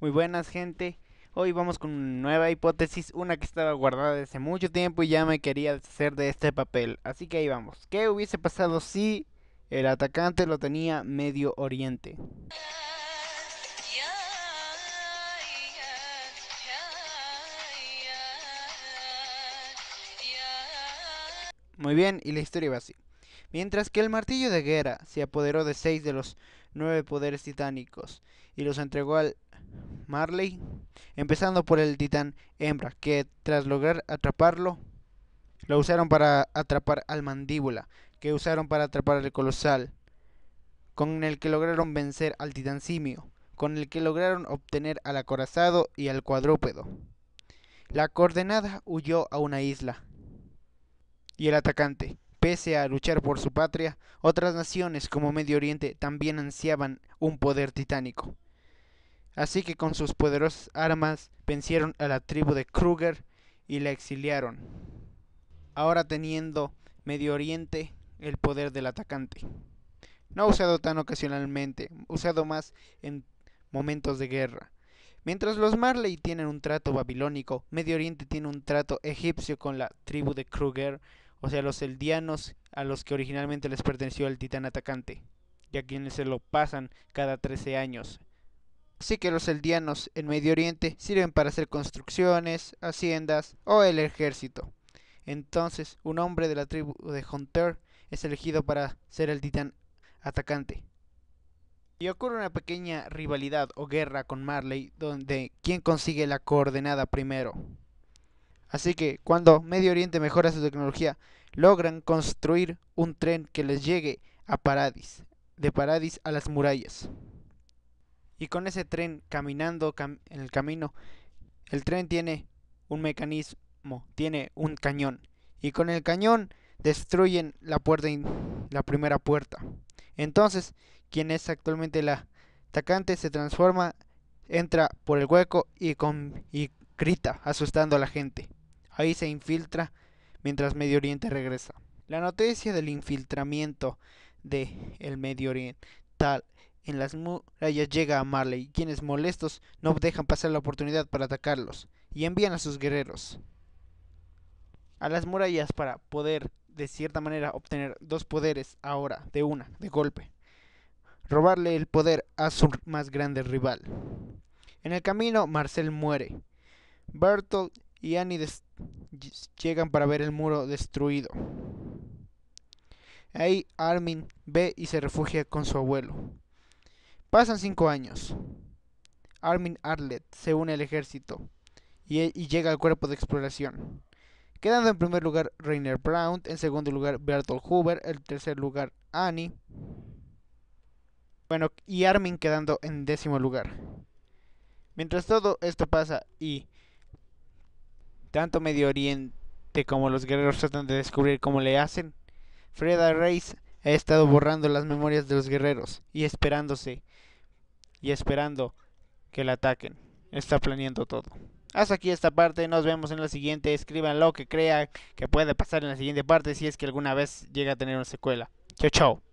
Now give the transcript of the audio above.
Muy buenas gente. Hoy vamos con una nueva hipótesis, una que estaba guardada desde mucho tiempo y ya me quería deshacer de este papel. Así que ahí vamos. ¿Qué hubiese pasado si el atacante lo tenía Medio Oriente? Muy bien, y la historia va así. Mientras que el martillo de guerra se apoderó de seis de los nueve poderes titánicos y los entregó al Marley, empezando por el titán Hembra, que tras lograr atraparlo, lo usaron para atrapar al Mandíbula, que usaron para atrapar al Colosal, con el que lograron vencer al titán Simio, con el que lograron obtener al acorazado y al cuadrúpedo. La coordenada huyó a una isla. Y el atacante, pese a luchar por su patria, otras naciones como Medio Oriente también ansiaban un poder titánico. Así que con sus poderosas armas vencieron a la tribu de Kruger y la exiliaron, ahora teniendo Medio Oriente el poder del atacante. No usado tan ocasionalmente, usado más en momentos de guerra. Mientras los Marley tienen un trato babilónico, Medio Oriente tiene un trato egipcio con la tribu de Kruger, o sea, los eldianos a los que originalmente les perteneció el titán atacante, y a quienes se lo pasan cada 13 años Así que los eldianos en Medio Oriente sirven para hacer construcciones, haciendas o el ejército. Entonces, un hombre de la tribu de Hunter es elegido para ser el titán atacante. Y ocurre una pequeña rivalidad o guerra con Marley, donde quien consigue la coordenada primero. Así que cuando Medio Oriente mejora su tecnología, logran construir un tren que les llegue a Paradis, de Paradis a las murallas y con ese tren caminando en el camino, el tren tiene un mecanismo, tiene un cañón y con el cañón destruyen la puerta la primera puerta. Entonces, quien es actualmente la atacante se transforma, entra por el hueco y grita asustando a la gente. Ahí se infiltra mientras Medio Oriente regresa. La noticia del infiltramiento de el Medio Oriental en las murallas llega a Marley, quienes molestos no dejan pasar la oportunidad para atacarlos, y envían a sus guerreros a las murallas para poder de cierta manera obtener dos poderes ahora, de una, de golpe. Robarle el poder a su más grande rival. En el camino, Marcel muere. Bertolt y Annie llegan para ver el muro destruido. Ahí Armin ve y se refugia con su abuelo. Pasan cinco años. Armin Arlet se une al ejército y, llega al cuerpo de exploración. Quedando en primer lugar Rainer Brown, en segundo lugar Bertolt Huber, en tercer lugar Annie. Bueno, y Armin quedando en décimo lugar. Mientras todo esto pasa y tanto Medio Oriente como los guerreros tratan de descubrir cómo le hacen, Freda Reis ha estado borrando las memorias de los guerreros y esperándose y esperando que la ataquen. Está planeando todo. Hasta aquí esta parte, nos vemos en la siguiente. Escriban lo que crean que puede pasar en la siguiente parte si es que alguna vez llega a tener una secuela. Chao, chao.